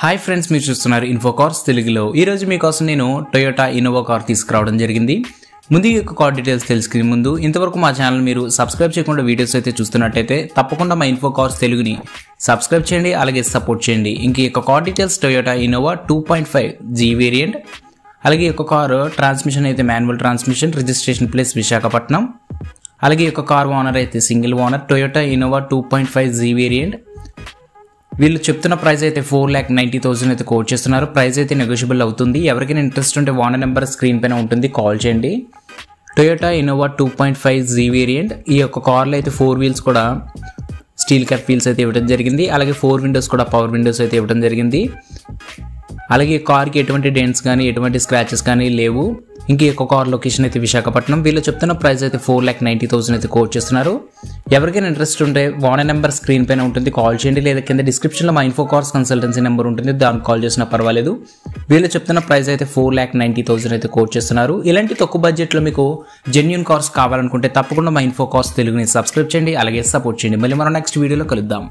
Hi friends మీరు చూస్తున్నారు info cars తెలుగులో ఈరోజు మీకోసం నేను టొయోటా ఇన్నోవా కార్ తీసుకురావడం జరిగింది. ముందు యొక్క కార్ డీటెయిల్స్ తెలుసుకునే ముందు ఇంతవరకు మా ఛానల్ మీరు సబ్స్క్రైబ్ చేయకుండా వీడియోస్ అయితే చూస్తున్నట్టయితే తప్పకుండా మా ఇన్ఫో కార్స్ తెలుగుని సబ్స్క్రైబ్ చేయండి అలాగే సపోర్ట్ చేయండి. ఇంక యొక్క car details Toyota Innova two point five G variant అలాగే యొక్క కారు ట్రాన్స్మిషన్ అయితే manual transmission registration place Visakhapatnam అలాగే యొక్క కార్ ఓనర్ అయితే single owner Toyota Innova two point five G variant వీళ్ళు చెప్తున్న ప్రైస్ అయితే ఫోర్ ల్యాక్ నైంటీ థౌసండ్ అయితే కోట్ చేస్తున్నారు. ప్రైస్ అయితే నెగోషియబుల్ అవుతుంది. ఎవరికైనా ఇంట్రెస్ట్ ఉంటే వాన నెంబర్ స్క్రీన్ పైన ఉంటుంది. కాల్ చేయండి. Toyota Innova two point five G variant ఈ యొక్క కార్లో అయితే ఫోర్ వీల్స్ కూడా స్టీల్ క్యాప్ వీల్స్ అయితే ఇవ్వడం జరిగింది. అలాగే ఫోర్ విండోస్ కూడా పవర్ విండోస్ అయితే ఇవ్వడం జరిగింది. అలాగే కార్కి ఎటువంటి డెంట్స్ కానీ ఎటువంటి స్క్రాచెస్ కానీ లేవు. ఇంక యొక్క కార్ లొకేషన్ అయితే విశాఖపట్నం. వీళ్ళు చెప్తున్న ప్రైస్ అయితే ఫోర్ ల్యాక్ నైంటీ థౌసండ్ అయితే కోట్ చేస్తున్నారు. ఎవరికైనా ఇంట్రెస్ట్ ఉంటే వాన నెంబర్ స్క్రీన్ పైన ఉంటుంది. కాల్ చేయండి. లేదా కింద డిస్క్రిప్షన్లో మా ఇన్ఫో కార్స్ కన్సల్టెన్సీ నెంబర్ ఉంటుంది. దానికి కాల్ చేసినా పర్వాలేదు. వీళ్ళు చెప్తున్న ప్రైస్ అయితే ఫోర్ ల్యాక్ నైంటీ థౌసండ్ అయితే కోట్ చేస్తున్నారు. ఇలాంటి తక్కువ బడ్జెట్లో మీకు జెన్యున్ కార్స్ కావాలనుకుంటే తప్పకుండా మా ఇన్ఫో కార్స్ తెలుగుని సబ్స్క్రైబ్ చేయండి. అలాగే సపోర్ట్ చేయండి. మళ్ళీ మనం నెక్స్ట్ వీడియోలో కలుద్దాం.